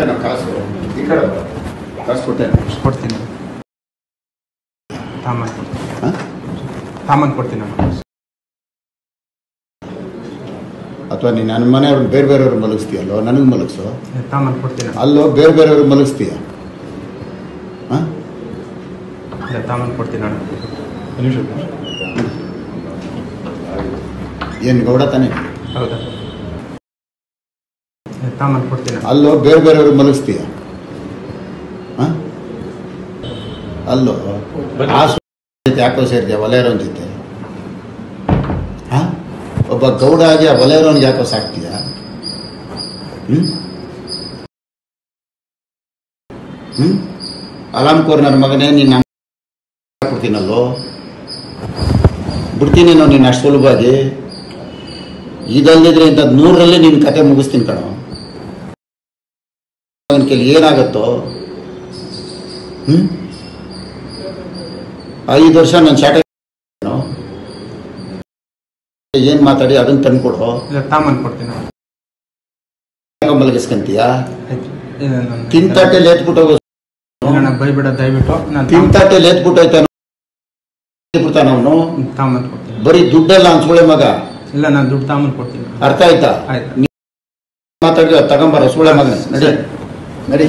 ಕೊಟ್ಟೆನ ಕಾಸು ಈ ಕಡೆ. ಕಾಸು ಕೊಡ್ತೇನೆ. ಕೊಡ್ತೀನಿ. ತಾಮನ್ ಹಾಂ? ತಾಮನ್ ಕೊಡ್ತೀನಿ. ಅಥವಾ ನೀನು ನನ್ನ ಮನೆಯವ್ರನ್ನ ಬೇರೆ ಬೇರೆಯವ್ರು ಮಲಗಿಸ್ತೀಯಲ್ಲೋ? ನನಗೆ ಮಲಗಿಸೋ? ತಾಮನ್ ಕೊಡ್ತೀನಿ. ಅಲ್ಲೋ ಬೇರೆ ಬೇರೆಯವ್ರು ಮಲಗಿಸ್ತೀಯ? ಹಾಂ? ತಾಮನ್ ಕೊಡ್ತೀನಿ ಅಣ್ಣ ಏನು ಗೌಡ ತಾನೇ? ಹೌದಾ? ಕೊಡ್ತೀನಿ ಅಲ್ಲೋ ಬೇರೆ ಬೇರೆಯವ್ರಿಗೆ ಮಲಗಿಸ್ತೀಯ ಹಾ? ಅಲ್ಲೋ ಜೊತೆ ಯಾಕೋ ಸೇರ್ತೆ ಒಲೆಯರೋನ್ ಜೊತೆ. ಹಾಂ? ಒಬ್ಬ ಗೌಡ ಆಗಿ ಆ ಒಲೆಯರೋನ್ ಯಾಕೋ ಸಾಕ್ತೀಯ? ಹ್ಞೂ ಹ್ಞೂ ಅಲಾಮ್ ಕೋರ್ ನನ್ನ ಮಗನೇ ನೀನು ಕೊಡ್ತೀನಲ್ಲೋ? ಬಿಡ್ತೀನೇನೋ ನೀನು ಅಷ್ಟು ಸುಲಭವಾಗಿ. ಇದಲ್ಲದಿದ್ರೆ ಇಂಥದ್ದು ನೂರರಲ್ಲಿ ನಿನ್ನ ಕತೆ ಮುಗಿಸ್ತೀನಿ ಕಣೋ. ಅವನ ಕೈಲಿ ಏನಾಗುತ್ತೋ ಐದು ವರ್ಷ ನನ್ನ ಶಾಟ ಏನ್ ಮಾತಾಡಿ? ಅದನ್ನ ತಂದ್ಕೊಡು. ಯಾಕೆ ಮಲಗಿಸ್ಕಂತೀಯ? ತಿಂತಾಟೆ ಅಣ್ಣ ಬೈಬಿಡ ದಯವಿಟ್ಟು. ನಾನು ತಿಂತಾಟೆ ಲೇತ್ಬಿಟ್ಟು ಹೋಯ್ತಾನ? ಬಿಡ್ತಾನ ಅವನು? ಬರೀ ದುಡ್ಡೆಲ್ಲ ಅನ್ಸ್ಕೊಳ್ಳೆ ಮಗ? ಇಲ್ಲ ನಾನು ದುಡ್ಡು ತಾಮನ್ ಕೊಡ್ತೀನಿ. ಅರ್ಥ ಆಯ್ತಾ? ಮಾತಾಡಿ ತಗೊಂಬಾರ ಸುಳೆ ಮಗ ನಡಿ. ನಡಿ